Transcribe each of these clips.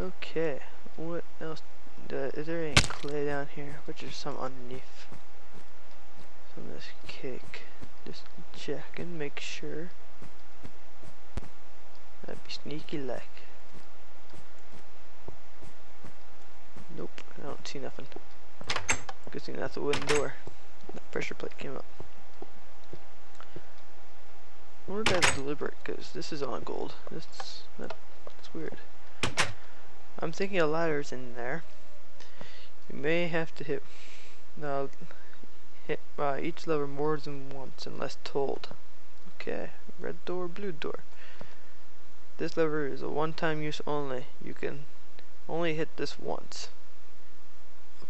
Okay, what else? Uh, is there any clay down here? Which is some underneath. Some of this cake. Just check and make sure. That'd be sneaky like. Nope, I don't see nothing. Good thing that's a wooden door. That pressure plate came up. I wonder if that's deliberate, because this is on gold. This, that, that's weird. I'm thinking a ladder's in there. You may have to hit, uh, hit uh, each lever more than once unless told. Okay, red door, blue door. This lever is a one-time use only. You can only hit this once.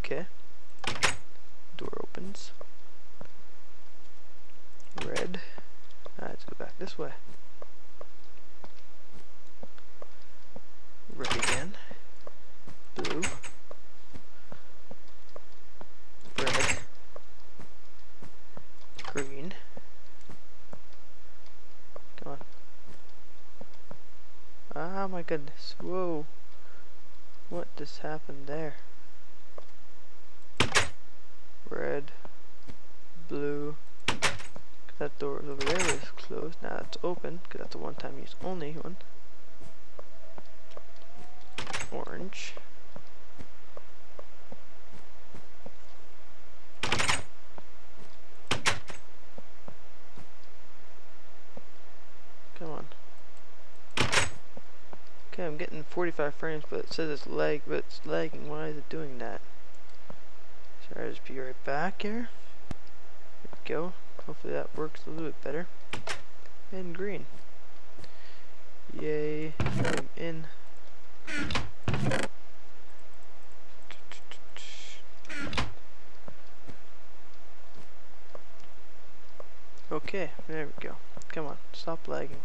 Okay. Door opens. Red. Let's go back this way. Red again. Blue. Red. Green. Come on. Ah, my goodness. Whoa. What just happened there? Red. Blue. That door over there is closed. Now it's open, because that's a one-time use only one. Orange. Come on. Okay, I'm getting 45 frames, but it says it's lag, but it's lagging. Why is it doing that? Sorry, I'll just be right back here. There we go. Hopefully that works a little bit better. And green. Yay, I'm in. Okay, there we go. Come on, stop lagging.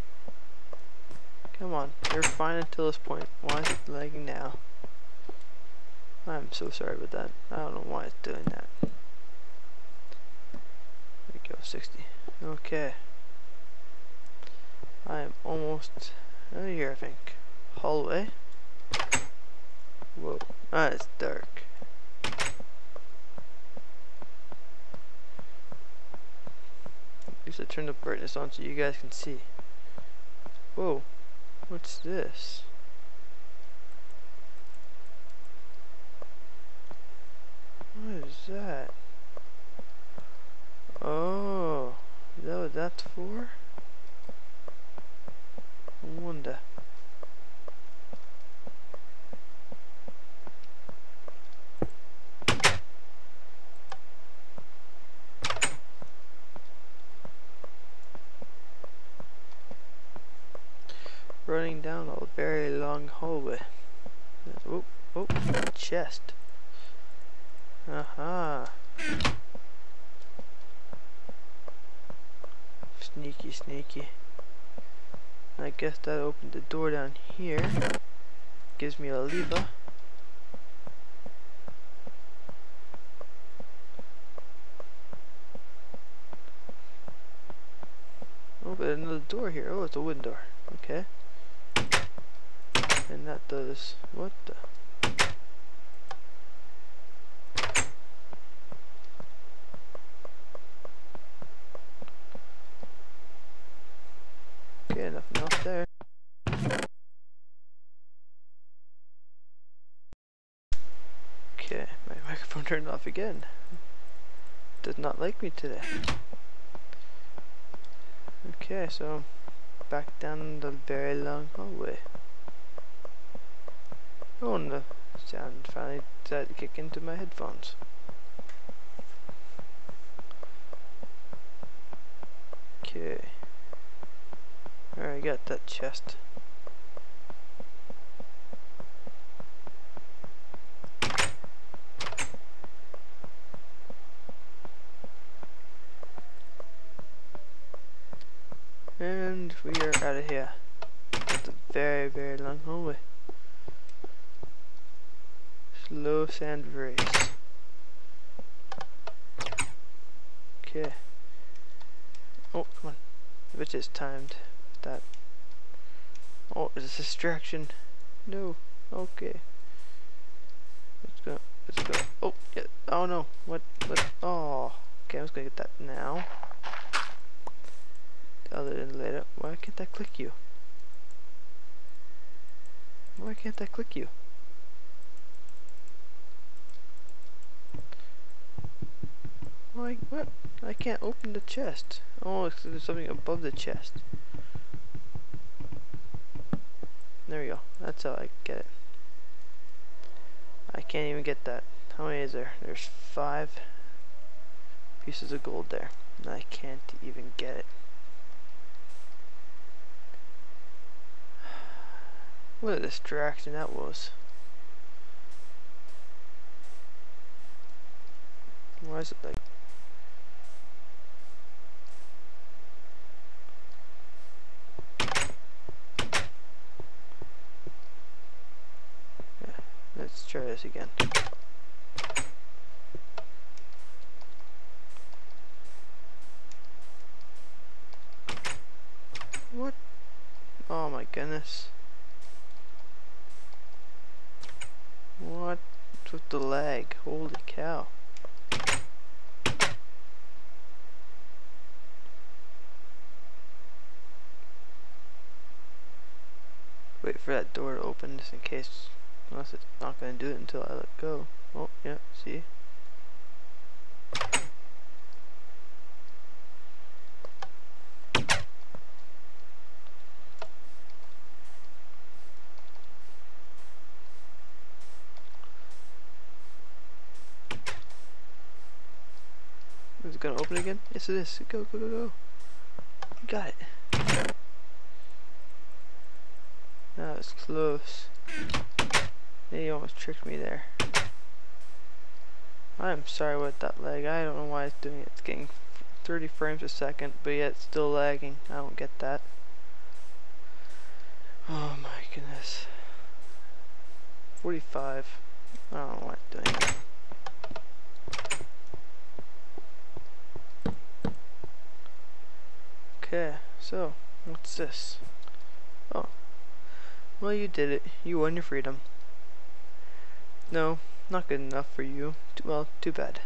Come on, you're fine until this point. Why is it lagging now? I'm so sorry about that. I don't know why it's doing that. There we go, 60. Okay. I am almost here, I think. Hallway. Whoa, ah, it's dark. At least I turned the brightness on so you guys can see. Whoa, what's this? What is that? Oh, is that what that's for? I wonder. Running down a very long hallway. Oh, oh, chest. Aha. Sneaky, sneaky. I guess that opened the door down here. Gives me a lever. Oh, but another door here. Oh, it's a wooden door. Okay. And that does... What the... Okay, nothing else there. Okay, my microphone turned off again. Does not like me today. Okay, so back down the very long hallway. Oh, and the sound finally decided to kick into my headphones. Okay. Alright, I got that chest. And we are out of here. It's a very, very long hallway. Slow sand race. Okay. Oh, come on. If it is timed that. Oh, it's a distraction. No. Okay. Let's go. Let's go. Oh, yeah. Oh no. What? What? Oh. Okay, I was gonna get that now. Other than later. Why can't I click you? Why can't I click you? Why? What? I can't open the chest. Oh, there's something above the chest. There we go. That's how I get it. I can't even get that. How many is there? There's five pieces of gold there. I can't even get it. What a distraction that was. Why is it like Let's try this again. What? Oh my goodness. What with the lag? Holy cow. Wait for that door to open just in case Unless it's not going to do it until I let go. Oh, yeah, see? Is it gonna open again? Yes it is. Go, go, go, go. Got it. That was close. He almost tricked me there. I'm sorry with that lag. I don't know why it's doing it. It's getting 30 frames a second, but yet it's still lagging. I don't get that. Oh my goodness. 45. I don't know why it's doing that. Okay, so, what's this? Oh. Well, you did it. You won your freedom. No, not good enough for you. Too, Well, too bad.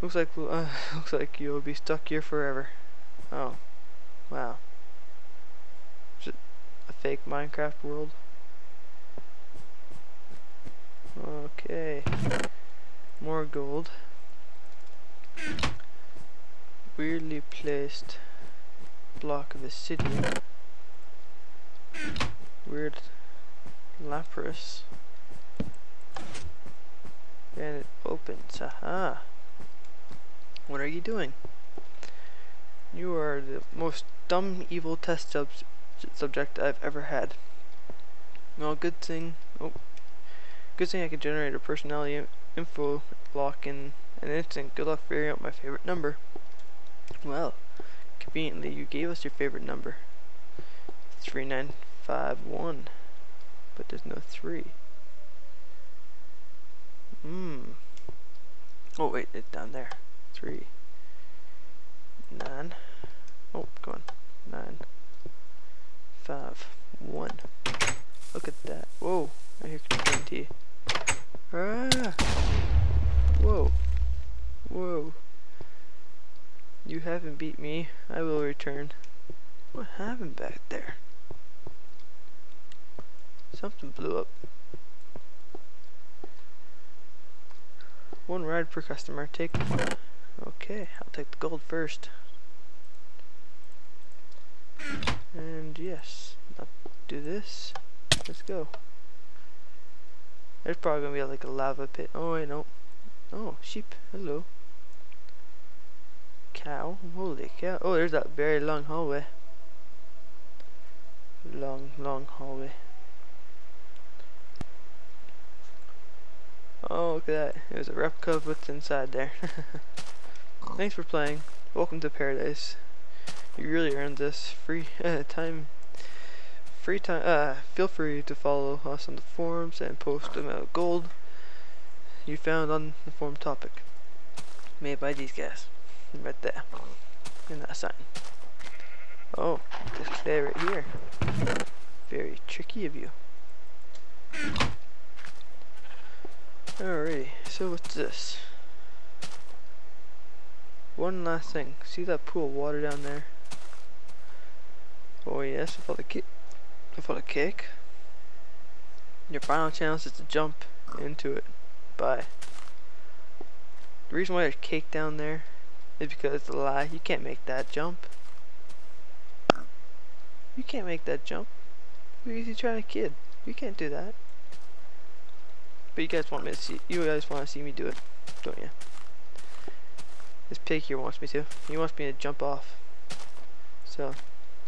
Looks like uh, looks like you'll be stuck here forever. Oh, wow. Is it a fake Minecraft world? Okay. More gold. Weirdly placed block of a city. Weird Lapras. And it opens. Aha. What are you doing? You are the most dumb, evil test sub subject I've ever had. Well, good thing. Oh, good thing I could generate a personality info lock in an instant. Good luck figuring out my favorite number. Well, conveniently, you gave us your favorite number. 3951 but there's no 3. Hmm. Oh wait, it's down there. 3. 9. Oh, go on. 9. 5. 1. Look at that. Whoa, I hear TNT. Ah! Whoa. Whoa. You haven't beat me. I will return. What happened back there? Something blew up. One ride per customer. Take. Okay, I'll take the gold first. And yes, I'll do this. Let's go. There's probably gonna be like a lava pit. Oh wait, no. Oh, sheep. Hello. Cow. Holy cow. Oh, there's that very long hallway. Long, long hallway. Oh, look at that. It was a replica of what's inside there. Thanks for playing. Welcome to paradise. You really earned this. Free uh, time. Free time. Uh, feel free to follow us on the forums and post amount of gold you found on the forum topic. Made by these guys. Right there. In that sign. Oh, this clay right here. Very tricky of you. Alrighty, so what's this? One last thing. See that pool of water down there? Oh yes, without a kick. Without a kick. Your final chance is to jump into it. Bye. The reason why there's cake down there is because it's a lie. You can't make that jump. You can't make that jump. You're easy trying to kid. You can't do that. But you guys want me to see you guys want to see me do it, don't you? This pig here wants me to. He wants me to jump off. So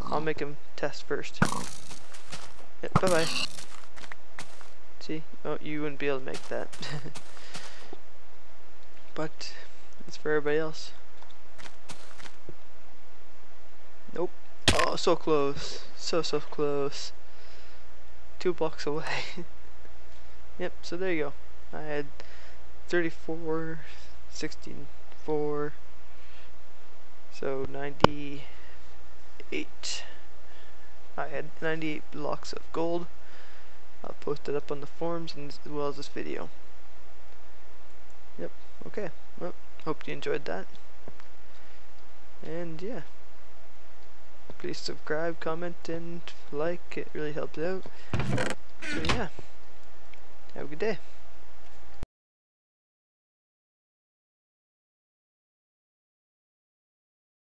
I'll make him test first. Bye bye. See? Oh you wouldn't be able to make that. but it's for everybody else. Nope. Oh so close. So so close. Two blocks away. Yep, so there you go. I had 34, 64, so 98. I had 98 blocks of gold. I'll post it up on the forums as well as this video. Yep, okay. Well, hope you enjoyed that. And yeah. Please subscribe, comment, and like. It really helps out. So yeah. Have a good day.